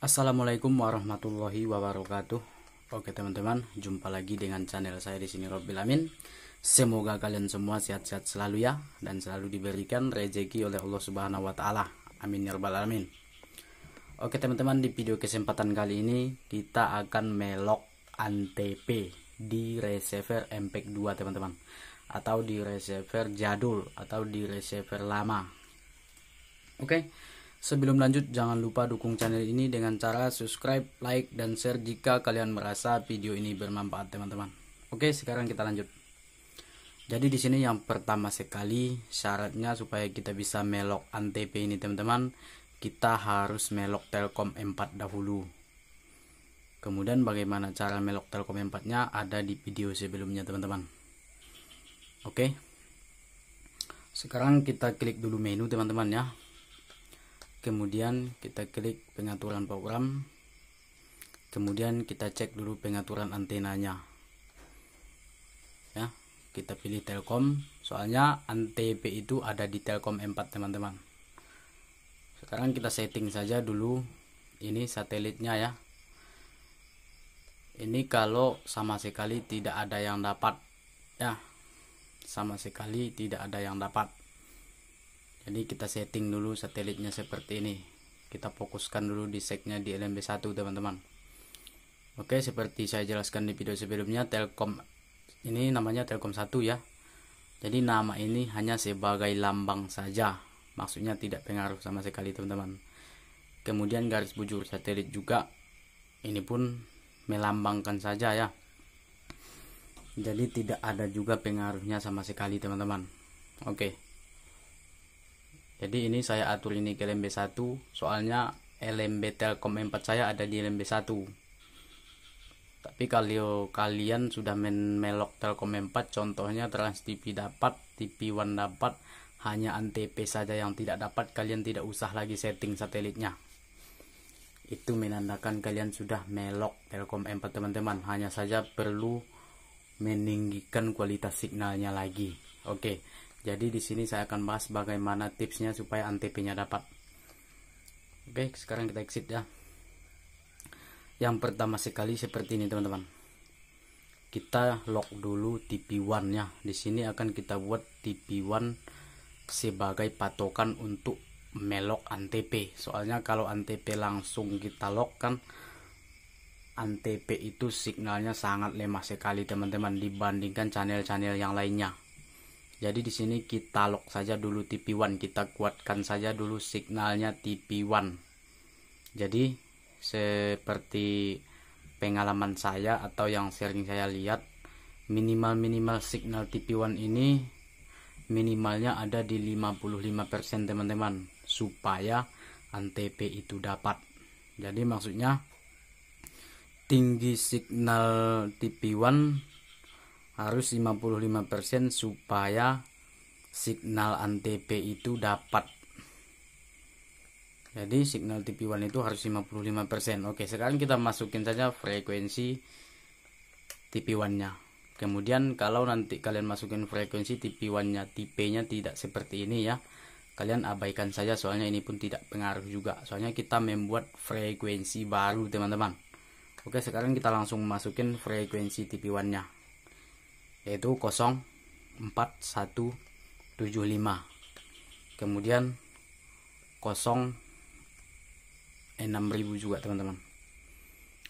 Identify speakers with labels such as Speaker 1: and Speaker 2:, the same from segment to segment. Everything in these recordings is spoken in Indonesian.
Speaker 1: Assalamualaikum warahmatullahi wabarakatuh. Oke teman-teman, jumpa lagi dengan channel saya di sini Robbil Amin. Semoga kalian semua sehat-sehat selalu ya dan selalu diberikan rezeki oleh Allah Subhanahu wa taala. Amin ya rabbal alamin. Oke teman-teman, di video kesempatan kali ini kita akan melok antp di receiver MPEG 2 teman-teman atau di receiver jadul atau di receiver lama. Oke. Sebelum lanjut jangan lupa dukung channel ini dengan cara subscribe, like, dan share jika kalian merasa video ini bermanfaat teman-teman. Oke sekarang kita lanjut. Jadi di sini yang pertama sekali syaratnya supaya kita bisa melok antp ini teman-teman kita harus melok Telkom M4 dahulu. Kemudian bagaimana cara melok Telkom M4 nya ada di video sebelumnya teman-teman. Oke. Sekarang kita klik dulu menu teman-teman ya kemudian kita klik pengaturan program. Kemudian kita cek dulu pengaturan antenanya. Ya kita pilih telkom. Soalnya antp itu ada di telkom 4 teman-teman. Sekarang kita setting saja dulu ini satelitnya ya. Ini kalau sama sekali tidak ada yang dapat ya. Sama sekali tidak ada yang dapat jadi kita setting dulu satelitnya seperti ini. Kita fokuskan dulu di segnya di LMB1 teman-teman. Oke seperti saya jelaskan di video sebelumnya Telkom ini namanya Telkom 1 ya. Jadi nama ini hanya sebagai lambang saja. Maksudnya tidak pengaruh sama sekali teman-teman. Kemudian garis bujur satelit juga ini pun melambangkan saja ya. Jadi tidak ada juga pengaruhnya sama sekali teman-teman. Oke jadi ini saya atur ini ke LMB 1 soalnya LMB Telkom 4 saya ada di LMB 1 tapi kalau kalian sudah main melok Telkom 4 contohnya Trans TV dapat TV One dapat hanya Antp saja yang tidak dapat kalian tidak usah lagi setting satelitnya. Itu menandakan kalian sudah melok Telkom 4 teman-teman. Hanya saja perlu meninggikan kualitas signalnya lagi. Oke jadi di sini saya akan bahas bagaimana tipsnya supaya antp-nya dapat. Oke, sekarang kita exit ya. Yang pertama sekali seperti ini teman-teman. Kita lock dulu TP1-nya. Di sini akan kita buat TP1 sebagai patokan untuk melok antp. Soalnya kalau antp langsung kita lock kan antp itu signalnya sangat lemah sekali teman-teman dibandingkan channel-channel yang lainnya jadi di sini kita lock saja dulu TP1 kita kuatkan saja dulu signalnya TP1 jadi seperti pengalaman saya atau yang sering saya lihat minimal-minimal signal TP1 ini minimalnya ada di 55% teman-teman supaya antp itu dapat. Jadi maksudnya tinggi signal TP1 harus 55% supaya signal antp itu dapat. Jadi signal TP1 itu harus 55% oke sekarang kita masukin saja frekuensi TP1 nya. Kemudian kalau nanti kalian masukin frekuensi TP1 nya tipe nya tidak seperti ini ya. Kalian abaikan saja soalnya ini pun tidak pengaruh juga. Soalnya kita membuat frekuensi baru teman-teman. Oke sekarang kita langsung masukin frekuensi TP1 nya yaitu 04175 kemudian 0 6000 juga teman-teman.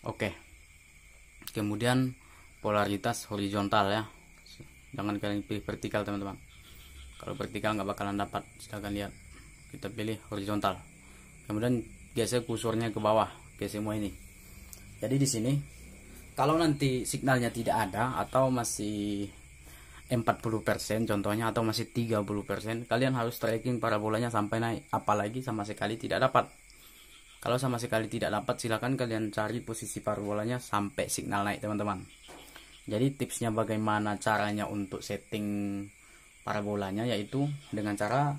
Speaker 1: Oke. Kemudian polaritas horizontal ya. Jangan kalian pilih vertikal teman-teman. Kalau vertikal nggak bakalan dapat silahkan lihat. Kita pilih horizontal. Kemudian geser kursornya ke bawah ke semua ini. Jadi di sini kalau nanti signalnya tidak ada atau masih 40% contohnya atau masih 30% kalian harus tracking parabolanya sampai naik. Apalagi sama sekali tidak dapat. Kalau sama sekali tidak dapat silahkan kalian cari posisi parabolanya sampai signal naik teman-teman. Jadi tipsnya bagaimana caranya untuk setting parabolanya yaitu dengan cara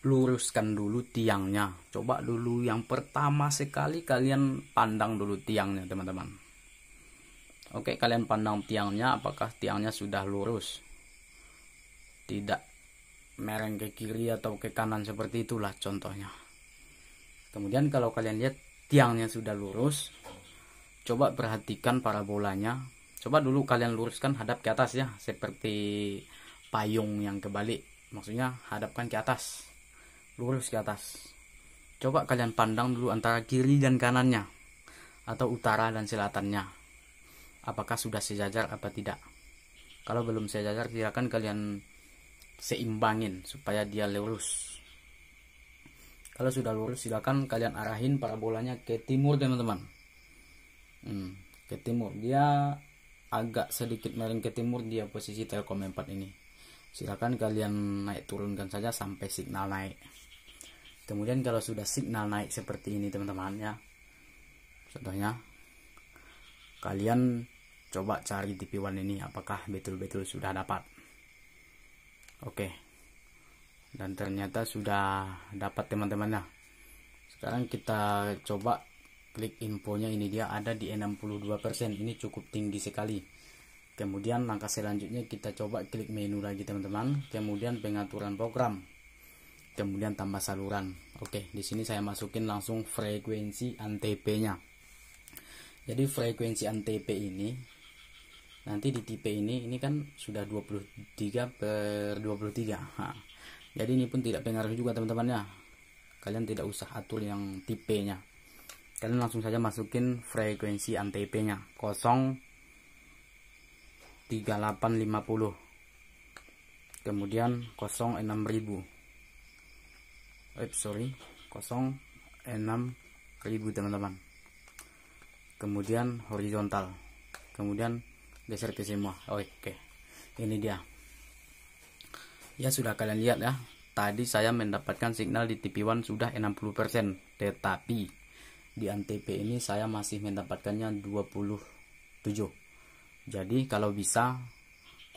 Speaker 1: luruskan dulu tiangnya. Coba dulu yang pertama sekali kalian pandang dulu tiangnya teman-teman. Oke kalian pandang tiangnya apakah tiangnya sudah lurus? Tidak. Mereng ke kiri atau ke kanan seperti itulah contohnya. Kemudian kalau kalian lihat tiangnya sudah lurus coba perhatikan parabolanya. Coba dulu kalian luruskan hadap ke atas ya seperti payung yang kebalik. Maksudnya hadapkan ke atas lurus ke atas. Coba kalian pandang dulu antara kiri dan kanannya atau utara dan selatannya. Apakah sudah sejajar apa tidak? Kalau belum sejajar silakan kalian seimbangin supaya dia lurus. Kalau sudah lurus silakan kalian arahin parabolanya ke timur teman-teman. Hmm, ke timur. Dia agak sedikit miring ke timur dia posisi telkom 4 ini. Silakan kalian naik turunkan saja sampai signal naik kemudian kalau sudah signal naik seperti ini teman-teman ya. Contohnya kalian coba cari TV One ini apakah betul-betul sudah dapat. Oke. Dan ternyata sudah dapat teman-teman ya. Sekarang kita coba klik infonya ini dia ada di 62% ini cukup tinggi sekali. Kemudian langkah selanjutnya kita coba klik menu lagi teman-teman. Kemudian pengaturan program kemudian tambah saluran. Oke di sini saya masukin langsung frekuensi antp nya jadi frekuensi antp ini nanti di tipe ini ini kan sudah 23 per 23 nah, jadi ini pun tidak pengaruh juga teman-teman ya kalian tidak usah atur yang tipenya. Kalian langsung saja masukin frekuensi antp nya 0 3850 kemudian 06000 eh sorry 06000 teman-teman. Kemudian horizontal. Kemudian geser ke semua. Oke ini dia. Ya sudah kalian lihat ya. Tadi saya mendapatkan signal di TV One sudah 60% tetapi di antp ini saya masih mendapatkannya 27 jadi kalau bisa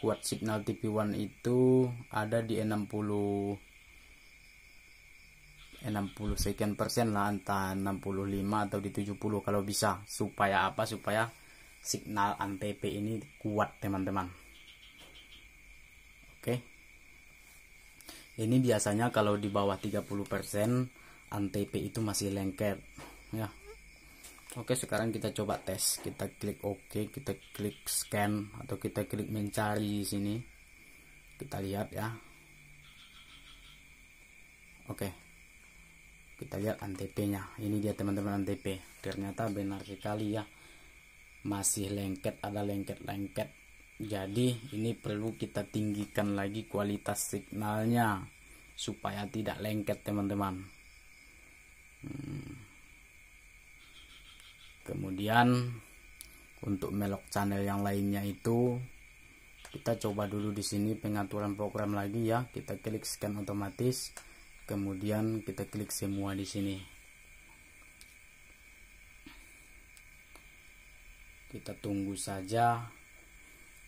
Speaker 1: kuat signal TP1 itu ada di 60 60 sekian persen lah entah 65 atau di 70 kalau bisa supaya apa? Supaya signal antp ini kuat teman-teman. Oke? Ini biasanya kalau di bawah 30% antp itu masih lengket ya. Oke sekarang kita coba tes. Kita klik OK kita klik scan atau kita klik mencari di sini. Kita lihat ya. Oke kita lihat antp nya ini dia teman-teman antp ternyata benar sekali ya. Masih lengket ada lengket-lengket. Jadi ini perlu kita tinggikan lagi kualitas signalnya supaya tidak lengket teman-teman. Hmm. Kemudian untuk melok channel yang lainnya itu kita coba dulu di sini pengaturan program lagi ya. Kita klik scan otomatis kemudian kita klik semua di sini. Kita tunggu saja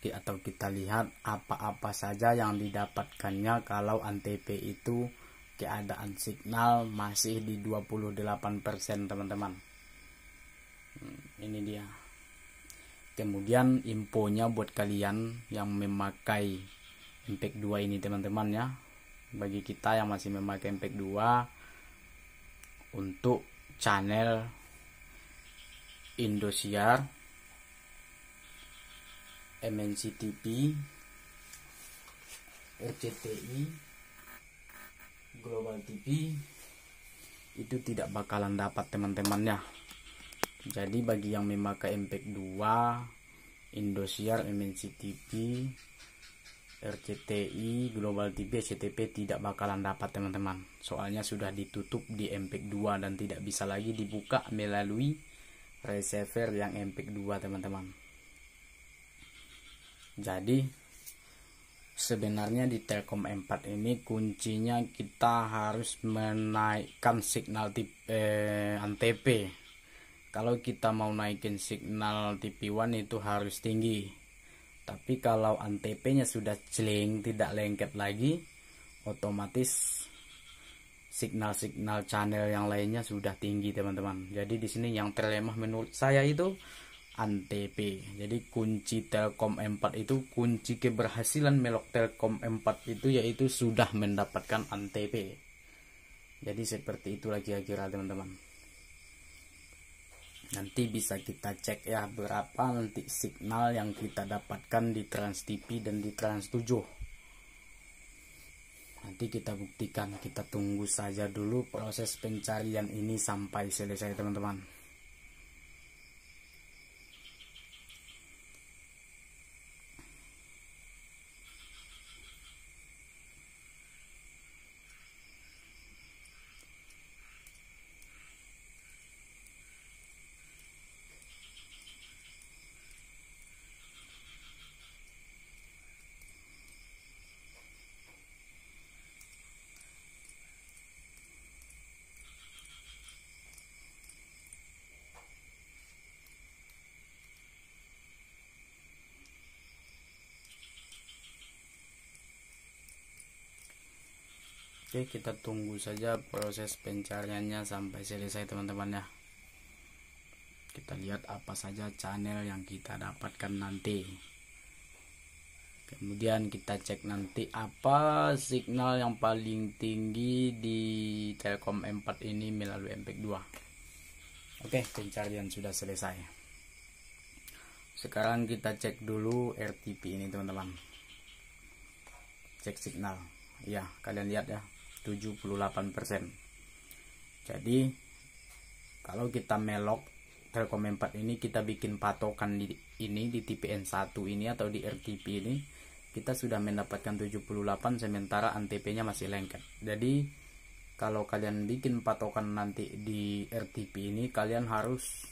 Speaker 1: atau kita lihat apa-apa saja yang didapatkannya. Kalau antp itu keadaan signal masih di 28% teman-teman. Ini dia. Kemudian infonya buat kalian yang memakai impact 2 ini teman-teman ya bagi kita yang masih memakai impact 2 untuk channel Indosiar MNC TV RCTI Global TV itu tidak bakalan dapat teman-teman ya jadi bagi yang memakai Impact 2 Indosiar MNC TV RCTI Global TV SCTP tidak bakalan dapat teman-teman. Soalnya sudah ditutup di MPEG 2 dan tidak bisa lagi dibuka melalui receiver yang MPEG 2 teman-teman. Jadi sebenarnya di Telkom 4 ini kuncinya kita harus menaikkan signal tip eh, antp kalau kita mau naikin signal TV One itu harus tinggi tapi kalau antp nya sudah celing tidak lengket lagi otomatis signal-signal channel yang lainnya sudah tinggi teman-teman. Jadi di sini yang terlemah menurut saya itu antp jadi kunci telkom 4 itu kunci keberhasilan melok telkom 4 itu yaitu sudah mendapatkan antp jadi seperti itulah kira-kira teman-teman nanti bisa kita cek ya berapa nanti signal yang kita dapatkan di Trans TV dan di Trans 7 nanti kita buktikan kita tunggu saja dulu proses pencarian ini sampai selesai teman-teman Oke kita tunggu saja proses pencariannya sampai selesai teman-teman ya. Kita lihat apa saja channel yang kita dapatkan nanti. Kemudian kita cek nanti apa signal yang paling tinggi di Telkom M4 ini melalui MPEG 2 oke pencarian sudah selesai. Sekarang kita cek dulu RTP ini teman-teman. Cek signal. Ya kalian lihat ya 78% jadi kalau kita melok Telkom 4 ini kita bikin patokan di, ini di TPN 1 ini atau di RTP ini kita sudah mendapatkan 78 sementara ANTP nya masih lengket. Jadi kalau kalian bikin patokan nanti di RTP ini kalian harus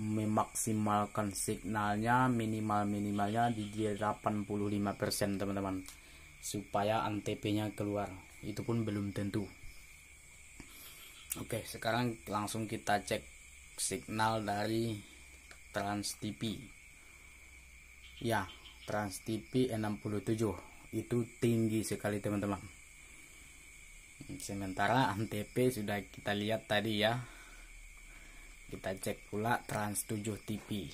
Speaker 1: memaksimalkan signalnya minimal-minimalnya di 85% teman-teman supaya ANTP nya keluar itu pun belum tentu. Oke sekarang langsung kita cek signal dari Trans TV ya Trans TV 67 itu tinggi sekali teman-teman. Sementara antp sudah kita lihat tadi ya. Kita cek pula Trans 7 TV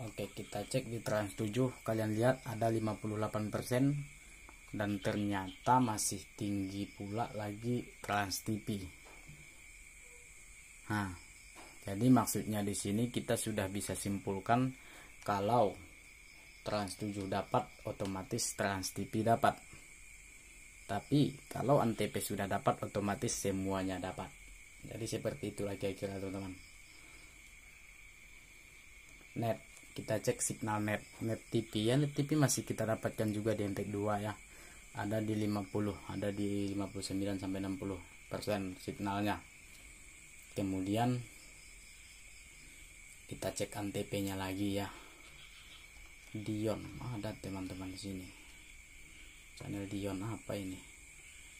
Speaker 1: Oke kita cek di Trans 7 kalian lihat ada 58% dan ternyata masih tinggi pula lagi Trans TV. Nah, jadi maksudnya di sini kita sudah bisa simpulkan kalau Trans 7 dapat otomatis Trans TV dapat. Tapi kalau Antp sudah dapat otomatis semuanya dapat. Jadi seperti itulah kira-kira teman-teman. Net kita cek signal net net TV ya net TV masih kita dapatkan juga di MPEG 2 ya ada di 50 ada di 59 sampai 60 persen signalnya. Kemudian kita cek antp nya lagi ya. Dion ada teman-teman di sini. Channel Dion apa ini?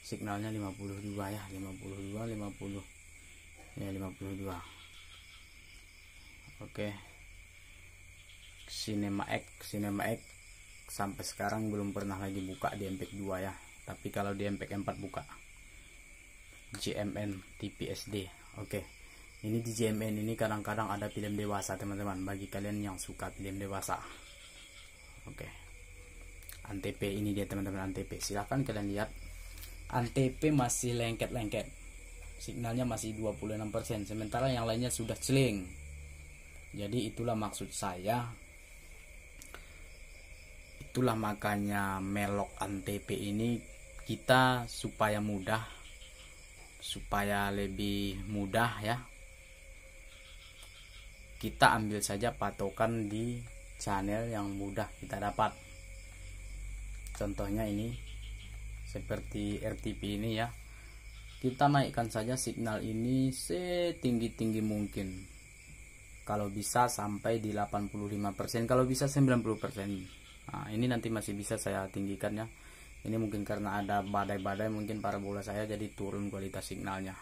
Speaker 1: Signalnya 52 ya 52 50 ya 52 oke. Cinema X Cinema X sampai sekarang belum pernah lagi buka di MPEG 2 ya. Tapi kalau di MPEG 4 buka. GMN TPSD oke. Ini di GMN ini kadang-kadang ada film dewasa teman-teman. Bagi kalian yang suka film dewasa. Oke. Antp ini dia teman-teman. Antp silahkan kalian lihat. Antp masih lengket-lengket. Signalnya masih 26% sementara yang lainnya sudah celing. Jadi itulah maksud saya itulah makanya melok antp ini kita supaya mudah supaya lebih mudah ya. Kita ambil saja patokan di channel yang mudah kita dapat. Contohnya ini seperti RTP ini ya. Kita naikkan saja signal ini setinggi-tinggi mungkin. Kalau bisa sampai di 85% kalau bisa 90% nah, ini nanti masih bisa saya tinggikan ya. Ini mungkin karena ada badai-badai mungkin parabola saya jadi turun kualitas signalnya.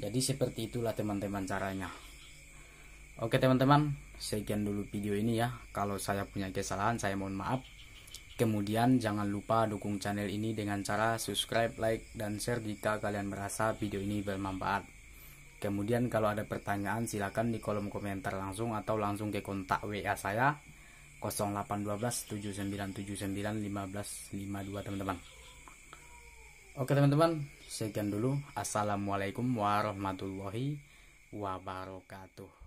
Speaker 1: Jadi seperti itulah teman-teman caranya. Oke teman-teman sekian dulu video ini ya. Kalau saya punya kesalahan saya mohon maaf. Kemudian jangan lupa dukung channel ini dengan cara subscribe like dan share jika kalian merasa video ini bermanfaat. Kemudian kalau ada pertanyaan silahkan di kolom komentar langsung atau langsung ke kontak WA saya 0812 7979 1552 teman-teman Oke teman-teman, sekian dulu. Assalamualaikum warahmatullahi wabarakatuh.